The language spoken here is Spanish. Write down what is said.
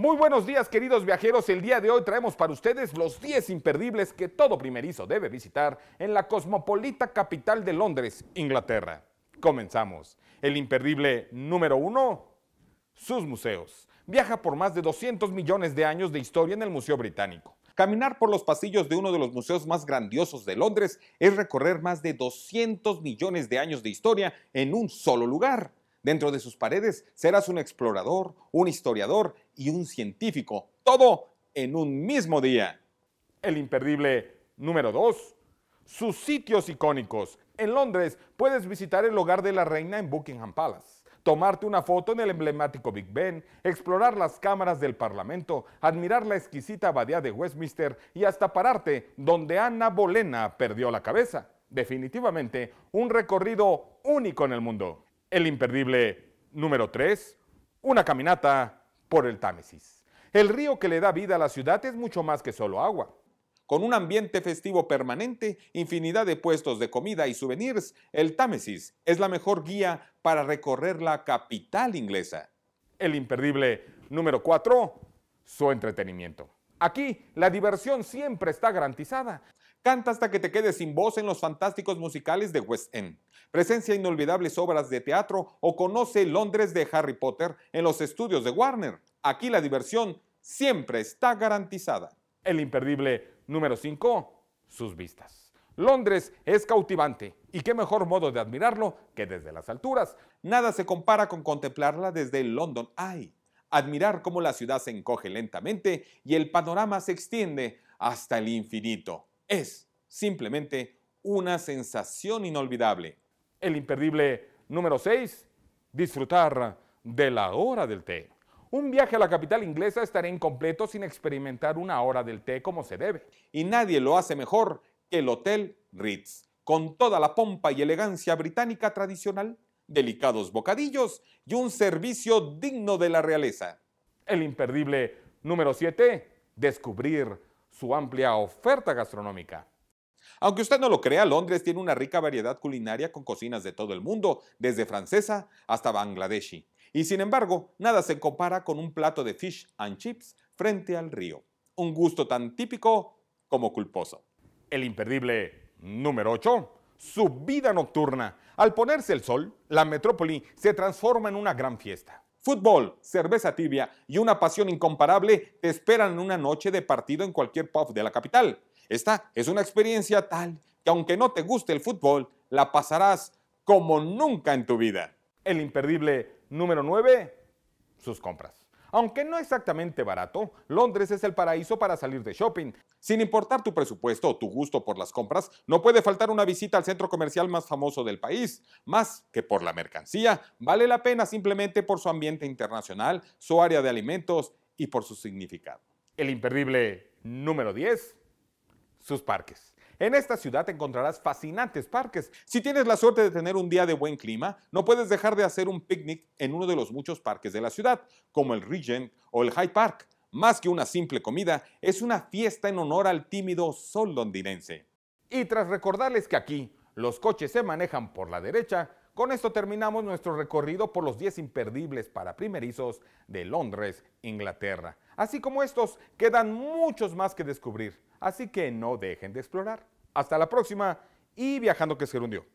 Muy buenos días queridos viajeros, el día de hoy traemos para ustedes los 10 imperdibles que todo primerizo debe visitar en la cosmopolita capital de Londres, Inglaterra. Comenzamos. El imperdible número uno, sus museos. Viaja por más de 200 millones de años de historia en el Museo Británico. Caminar por los pasillos de uno de los museos más grandiosos de Londres es recorrer más de 200 millones de años de historia en un solo lugar. Dentro de sus paredes serás un explorador, un historiador y un científico, todo en un mismo día. El imperdible número 2. Sus sitios icónicos. En Londres puedes visitar el hogar de la reina en Buckingham Palace, tomarte una foto en el emblemático Big Ben, explorar las cámaras del Parlamento, admirar la exquisita abadía de Westminster y hasta pararte donde Ana Bolena perdió la cabeza. Definitivamente un recorrido único en el mundo. El imperdible número 3, una caminata por el Támesis. El río que le da vida a la ciudad es mucho más que solo agua. Con un ambiente festivo permanente, infinidad de puestos de comida y souvenirs, el Támesis es la mejor guía para recorrer la capital inglesa. El imperdible número 4, su entretenimiento. Aquí la diversión siempre está garantizada. Canta hasta que te quedes sin voz en los fantásticos musicales de West End. Presencia inolvidables obras de teatro o conoce Londres de Harry Potter en los estudios de Warner. Aquí la diversión siempre está garantizada. El imperdible número 5, sus vistas. Londres es cautivante y qué mejor modo de admirarlo que desde las alturas. Nada se compara con contemplarla desde el London Eye. Admirar cómo la ciudad se encoge lentamente y el panorama se extiende hasta el infinito es simplemente una sensación inolvidable. El imperdible número 6, disfrutar de la hora del té. Un viaje a la capital inglesa estaría incompleto sin experimentar una hora del té como se debe. Y nadie lo hace mejor que el Hotel Ritz, con toda la pompa y elegancia británica tradicional, delicados bocadillos y un servicio digno de la realeza. El imperdible número 7, descubrir su amplia oferta gastronómica. Aunque usted no lo crea, Londres tiene una rica variedad culinaria con cocinas de todo el mundo, desde francesa hasta bangladeshi. Y sin embargo, nada se compara con un plato de fish and chips frente al río. Un gusto tan típico como culposo. El imperdible número 8, su vida nocturna. Al ponerse el sol, la metrópoli se transforma en una gran fiesta. Fútbol, cerveza tibia y una pasión incomparable te esperan en una noche de partido en cualquier pub de la capital. Esta es una experiencia tal que aunque no te guste el fútbol, la pasarás como nunca en tu vida. El imperdible número 9, sus compras. Aunque no exactamente barato, Londres es el paraíso para salir de shopping. Sin importar tu presupuesto o tu gusto por las compras, no puede faltar una visita al centro comercial más famoso del país. Más que por la mercancía, vale la pena simplemente por su ambiente internacional, su área de alimentos y por su significado. El imperdible número 10, sus parques. En esta ciudad encontrarás fascinantes parques. Si tienes la suerte de tener un día de buen clima, no puedes dejar de hacer un picnic en uno de los muchos parques de la ciudad, como el Regent o el Hyde Park. Más que una simple comida, es una fiesta en honor al tímido sol londinense. Y tras recordarles que aquí los coches se manejan por la derecha, con esto terminamos nuestro recorrido por los 10 imperdibles para primerizos de Londres, Inglaterra. Así como estos, quedan muchos más que descubrir, así que no dejen de explorar. Hasta la próxima y viajando que se hundió.